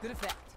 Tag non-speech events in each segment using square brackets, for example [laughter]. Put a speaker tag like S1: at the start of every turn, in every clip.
S1: Good
S2: effect.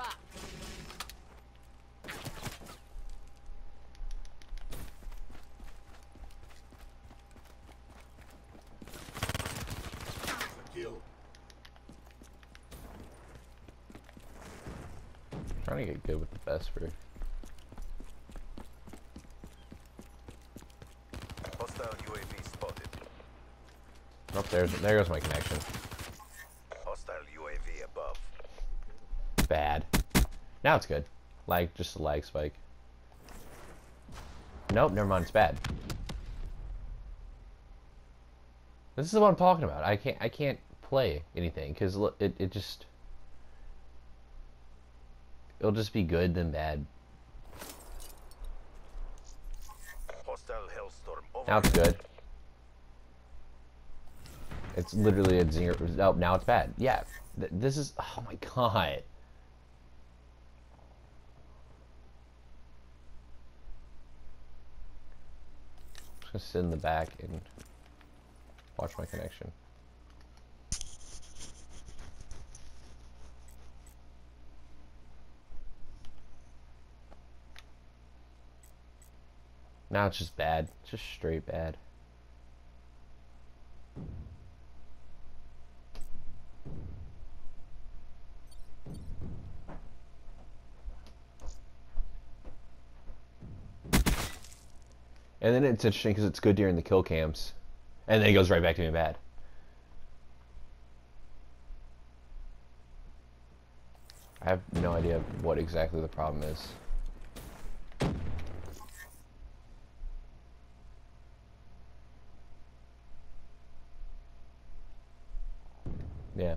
S2: Drop.
S3: Trying to get good with the Vesper.
S4: Hostile UAV spotted.
S3: Oh, there's there goes my connection.
S4: Hostile UAV above.
S3: Bad. Now it's good. Lag, just a lag spike. Nope, never mind. It's bad. This is what I'm talking about. I can't I can't play anything because it it just it'll just be good then bad. Now it's good. It's literally a zero. Oh, now it's bad. Yeah, th this is. Oh my [laughs] god. Just gonna sit in the back and watch my connection. Now it's just bad. Just straight bad. And then it's interesting because it's good during the kill cams. And then it goes right back to being bad. I have no idea what exactly the problem is. Yeah.